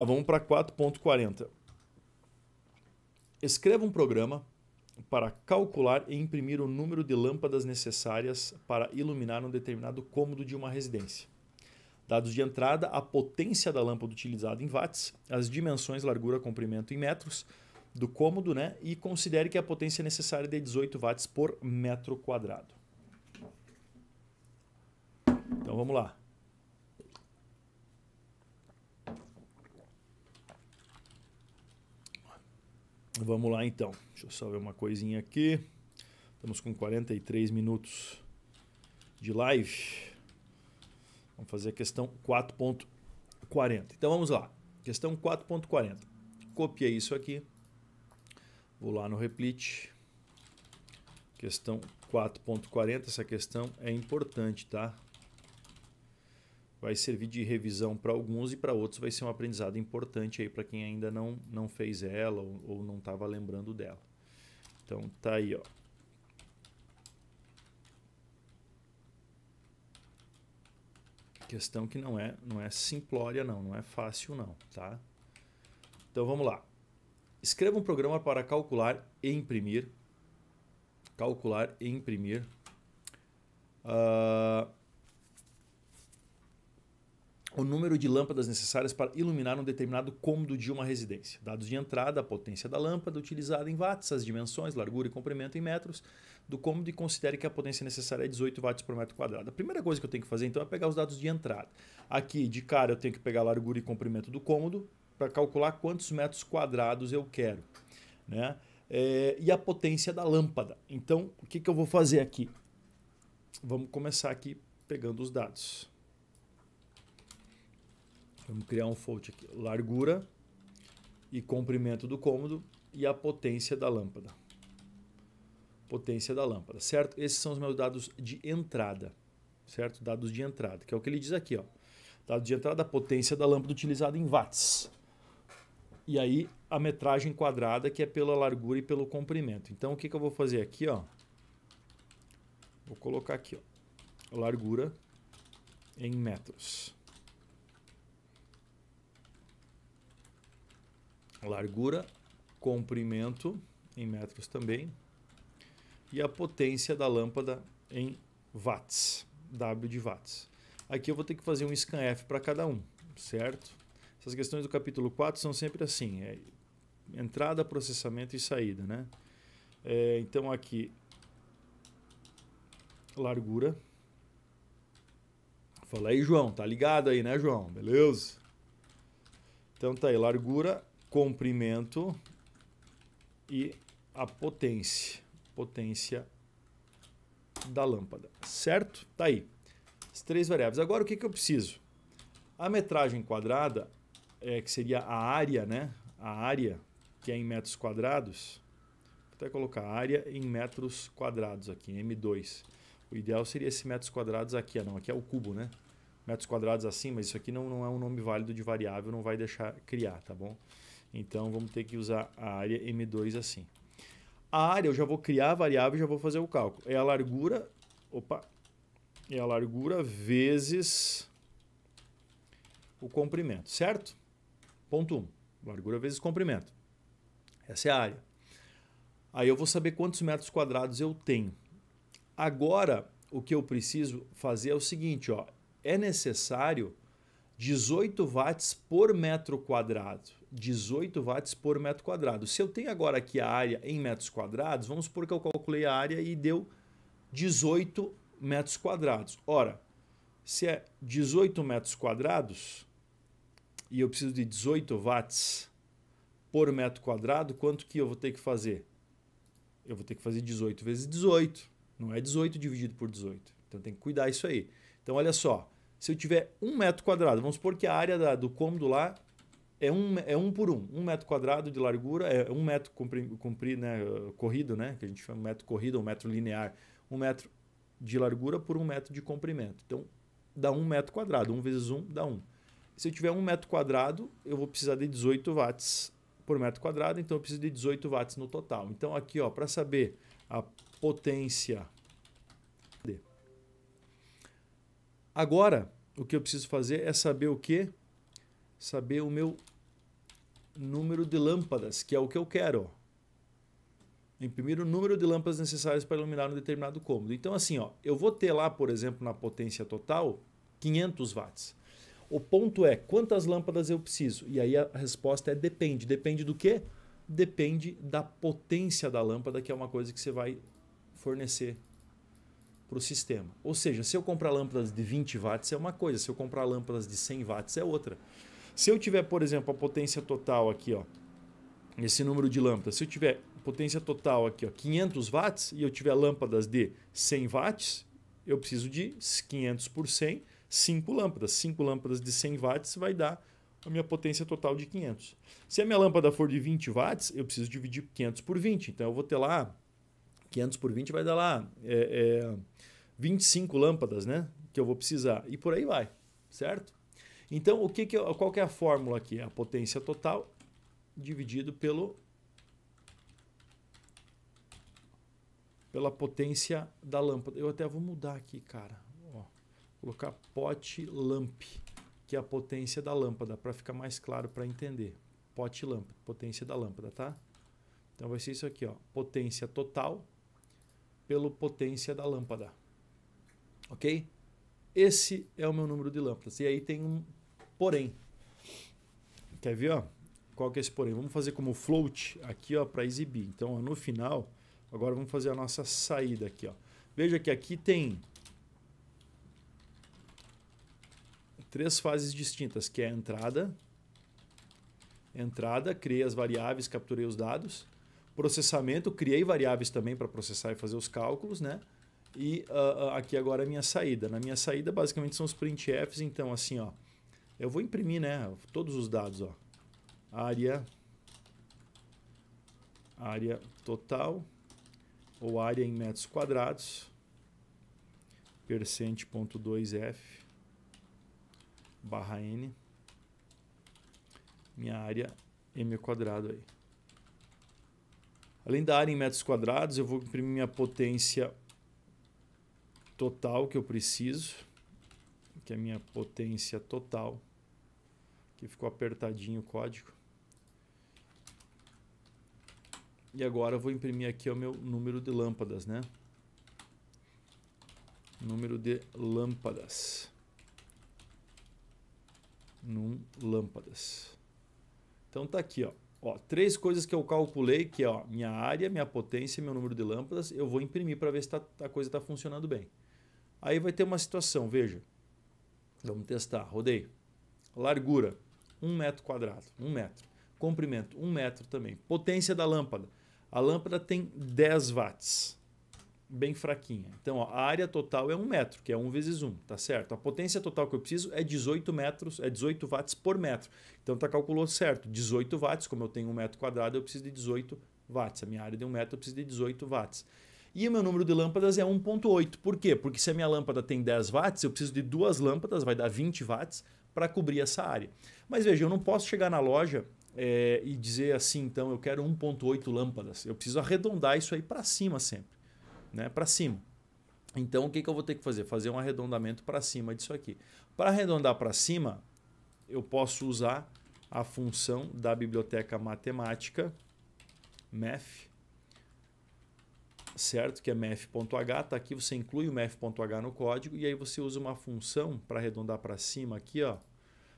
Vamos para 4.40. Escreva um programa para calcular e imprimir o número de lâmpadas necessárias para iluminar um determinado cômodo de uma residência. Dados de entrada, a potência da lâmpada utilizada em watts, as dimensões, largura, comprimento em metros do cômodo, né? E considere que a potência necessária é de 18 watts por metro quadrado. Então vamos lá. Vamos lá então. Deixa eu só ver uma coisinha aqui. Estamos com 43 minutos de live. Vamos fazer a questão 4.40. Então vamos lá. Questão 4.40. Copiei isso aqui. Vou lá no replit. Questão 4.40. Essa questão é importante, tá? Vai servir de revisão para alguns e para outros vai ser um aprendizado importante aí para quem ainda não, não fez ela ou, ou não estava lembrando dela. Então tá aí, ó. Questão que não é, não é simplória não, não é fácil não, tá? Então vamos lá. Escreva um programa para calcular e imprimir. Calcular e imprimir. Uh, o número de lâmpadas necessárias para iluminar um determinado cômodo de uma residência. Dados de entrada, a potência da lâmpada utilizada em watts, as dimensões, largura e comprimento em metros do cômodo e considere que a potência necessária é 18 watts por metro quadrado. A primeira coisa que eu tenho que fazer então é pegar os dados de entrada. Aqui, de cara, eu tenho que pegar a largura e comprimento do cômodo para calcular quantos metros quadrados eu quero. Né? É, e a potência da lâmpada. Então, o que, que eu vou fazer aqui? Vamos começar aqui pegando os dados. Vamos criar um float aqui. Largura e comprimento do cômodo e a potência da lâmpada. Potência da lâmpada, certo? Esses são os meus dados de entrada, certo? Dados de entrada, que é o que ele diz aqui, ó. Dado de entrada, a potência da lâmpada utilizada em watts. E aí a metragem quadrada, que é pela largura e pelo comprimento. Então o que, que eu vou fazer aqui, ó? Vou colocar aqui, ó. Largura em metros. Largura, comprimento em metros também e a potência da lâmpada em watts, W de watts. Aqui eu vou ter que fazer um scanf para cada um, certo? Essas questões do capítulo 4 são sempre assim, é entrada, processamento e saída, né? É, então aqui, largura. Fala aí, João, tá ligado aí, né, João? Beleza? Então tá aí, largura comprimento e a potência, potência da lâmpada, certo? Tá aí, as três variáveis. Agora o que, que eu preciso? A metragem quadrada, é, que seria a área, né? A área, que é em metros quadrados. Vou até colocar área em metros quadrados aqui, M2. O ideal seria esse metros quadrados aqui, ah, não, aqui é o cubo, né? Metros quadrados assim, mas isso aqui não, não é um nome válido de variável, não vai deixar criar, tá bom? Então vamos ter que usar a área M2 assim. A área eu já vou criar a variável e já vou fazer o cálculo. É a largura, opa, é a largura vezes o comprimento, certo? Ponto 1. Um, largura vezes comprimento. Essa é a área. Aí eu vou saber quantos metros quadrados eu tenho. Agora, o que eu preciso fazer é o seguinte, ó, é necessário 18 watts por metro quadrado. 18 watts por metro quadrado. Se eu tenho agora aqui a área em metros quadrados, vamos supor que eu calculei a área e deu 18 metros quadrados. Ora, se é 18 metros quadrados e eu preciso de 18 watts por metro quadrado, quanto que eu vou ter que fazer? Eu vou ter que fazer 18 vezes 18. Não é 18 dividido por 18. Então tem que cuidar isso aí. Então olha só, se eu tiver um metro quadrado, vamos supor que a área da, do cômodo lá é um, é um por um. Um metro quadrado de largura é um metro compri, compri, né, corrido, né, que a gente chama metro corrido, um metro linear. Um metro de largura por um metro de comprimento. Então, dá um metro quadrado. Um vezes um dá um. Se eu tiver um metro quadrado, eu vou precisar de 18 watts por metro quadrado, então eu preciso de 18 watts no total. Então, aqui, ó, para saber a potência. Agora, o que eu preciso fazer é saber o quê? saber o meu número de lâmpadas, que é o que eu quero. Imprimir o número de lâmpadas necessárias para iluminar um determinado cômodo. Então, assim, ó, eu vou ter lá, por exemplo, na potência total, 500 watts. O ponto é quantas lâmpadas eu preciso? E aí a resposta é depende. Depende do quê? Depende da potência da lâmpada, que é uma coisa que você vai fornecer para o sistema. Ou seja, se eu comprar lâmpadas de 20 watts é uma coisa, se eu comprar lâmpadas de 100 watts é outra. Se eu tiver, por exemplo, a potência total aqui, ó, esse número de lâmpadas, se eu tiver potência total aqui, ó, 500 watts, e eu tiver lâmpadas de 100 watts, eu preciso de 500 por 100, 5 lâmpadas. 5 lâmpadas de 100 watts vai dar a minha potência total de 500. Se a minha lâmpada for de 20 watts, eu preciso dividir 500 por 20. Então eu vou ter lá 500 por 20 vai dar lá é, é, 25 lâmpadas, né? Que eu vou precisar. E por aí vai, certo? Então, o que que, qual que é a fórmula aqui? É a potência total dividido pelo pela potência da lâmpada. Eu até vou mudar aqui, cara. Ó, colocar pot lamp, que é a potência da lâmpada, para ficar mais claro para entender. Pot lamp, potência da lâmpada, tá? Então vai ser isso aqui, ó, potência total pelo potência da lâmpada. Ok? Esse é o meu número de lâmpadas. E aí tem um porém. Quer ver? Ó? Qual que é esse porém? Vamos fazer como float aqui para exibir. Então, ó, no final, agora vamos fazer a nossa saída aqui. Ó. Veja que aqui tem três fases distintas, que é a entrada, entrada, criei as variáveis, capturei os dados, processamento, criei variáveis também para processar e fazer os cálculos, né? E uh, aqui agora a minha saída. Na minha saída, basicamente, são os printfs. Então, assim, ó, eu vou imprimir né, todos os dados. Ó. Área, área total, ou área em metros quadrados, percent.2f, barra n, minha área m quadrado aí. Além da área em metros quadrados, eu vou imprimir minha potência total que eu preciso, que é a minha potência total. Aqui ficou apertadinho o código. E agora eu vou imprimir aqui o meu número de lâmpadas, né? Número de lâmpadas. Num lâmpadas. Então tá aqui, ó. Ó, três coisas que eu calculei, que é ó, minha área, minha potência e meu número de lâmpadas, eu vou imprimir para ver se tá, a coisa está funcionando bem. Aí vai ter uma situação, veja. Vamos testar, rodei. Largura, 1 metro quadrado, 1 metro. Comprimento, 1 metro também. Potência da lâmpada. A lâmpada tem 10 watts bem fraquinha. Então, ó, a área total é 1 metro, que é 1 vezes 1, tá certo? A potência total que eu preciso é 18 metros, é 18 watts por metro. Então, tá calculou certo. 18 watts, como eu tenho 1 metro quadrado, eu preciso de 18 watts. A minha área de 1 metro, eu preciso de 18 watts. E o meu número de lâmpadas é 1.8. Por quê? Porque se a minha lâmpada tem 10 watts, eu preciso de duas lâmpadas, vai dar 20 watts, para cobrir essa área. Mas veja, eu não posso chegar na loja é, e dizer assim, então, eu quero 1.8 lâmpadas. Eu preciso arredondar isso aí para cima sempre né, para cima. Então, o que, que eu vou ter que fazer? Fazer um arredondamento para cima disso aqui. Para arredondar para cima, eu posso usar a função da biblioteca matemática, math, certo? Que é math.h, tá aqui, você inclui o math.h no código e aí você usa uma função para arredondar para cima aqui, ó.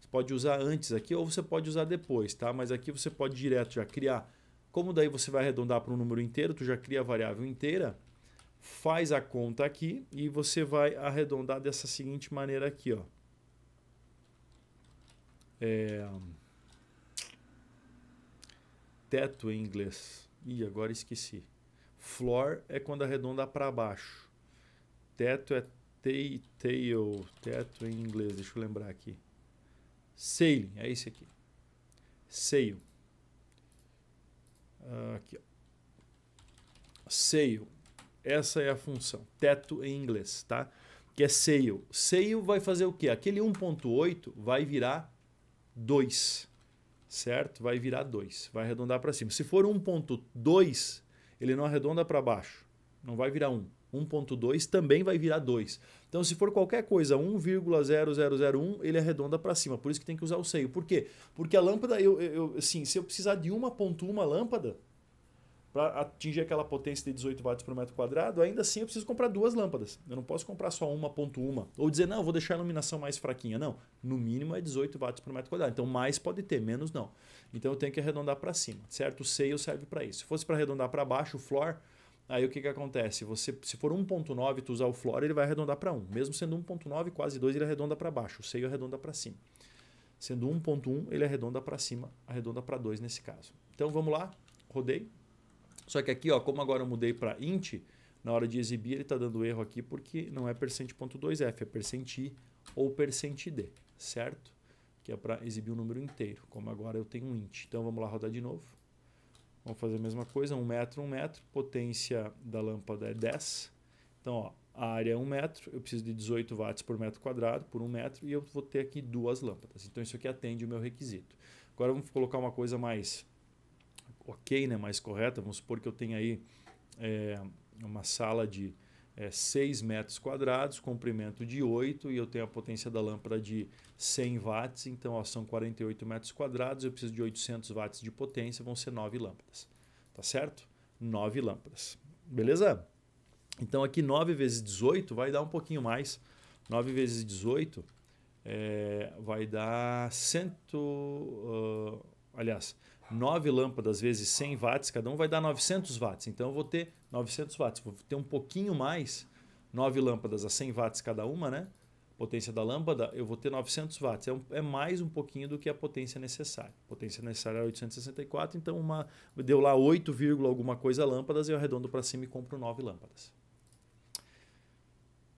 Você pode usar antes aqui ou você pode usar depois, tá? Mas aqui você pode direto já criar. Como daí você vai arredondar para um número inteiro, tu já cria a variável inteira, faz a conta aqui e você vai arredondar dessa seguinte maneira aqui, ó. É... Teto em inglês. Ih, agora esqueci. Floor é quando arredonda para baixo. Teto é tail, teto em inglês, deixa eu lembrar aqui. Sailing, é esse aqui. Sail. Aqui, ó. Sail essa é a função. Teto em inglês, tá? Que é sail. Sail vai fazer o quê? Aquele 1.8 vai virar 2, certo? Vai virar 2, vai arredondar para cima. Se for 1.2, ele não arredonda para baixo, não vai virar 1. 1.2 também vai virar 2. Então, se for qualquer coisa 1,0001, ele arredonda para cima. Por isso que tem que usar o seio. Por quê? Porque a lâmpada, eu, eu, assim, se eu precisar de 1.1 lâmpada para atingir aquela potência de 18 watts por metro quadrado, ainda assim eu preciso comprar duas lâmpadas. Eu não posso comprar só 1.1 ou dizer, não, vou deixar a iluminação mais fraquinha. Não, no mínimo é 18 watts por metro quadrado. Então, mais pode ter, menos não. Então, eu tenho que arredondar para cima, certo? O seio serve para isso. Se fosse para arredondar para baixo, o floor Aí o que, que acontece? Você, se for 1.9 tu usar o floor, ele vai arredondar para 1. Mesmo sendo 1.9, quase 2, ele arredonda para baixo. O seio arredonda para cima. Sendo 1.1, ele arredonda para cima, arredonda para 2 nesse caso. Então vamos lá, rodei. Só que aqui, ó, como agora eu mudei para int, na hora de exibir ele está dando erro aqui porque não é percent.2f, é percent ou percent d, certo? Que é para exibir o um número inteiro, como agora eu tenho um int. Então vamos lá rodar de novo. Vamos fazer a mesma coisa, 1 um metro, 1 um metro, potência da lâmpada é 10. Então, ó, a área é 1 um metro, eu preciso de 18 watts por metro quadrado, por 1 um metro, e eu vou ter aqui duas lâmpadas. Então, isso aqui atende o meu requisito. Agora, vamos colocar uma coisa mais ok, né, mais correta. Vamos supor que eu tenha aí é, uma sala de é, 6 metros quadrados, comprimento de 8 e eu tenho a potência da lâmpada de 100 watts, então ó, são 48 metros quadrados, eu preciso de 800 watts de potência, vão ser 9 lâmpadas. Tá certo? 9 lâmpadas. Beleza? Então aqui 9 vezes 18 vai dar um pouquinho mais. 9 vezes 18 é, vai dar 100. Uh, aliás, 9 lâmpadas vezes 100 watts, cada um vai dar 900 watts. Então eu vou ter 900 watts, vou ter um pouquinho mais, 9 lâmpadas a 100 watts cada uma, né? Potência da lâmpada, eu vou ter 900 watts. É, um, é mais um pouquinho do que a potência necessária. Potência necessária é 864, então uma, deu lá 8, alguma coisa lâmpadas, eu arredondo para cima e compro 9 lâmpadas.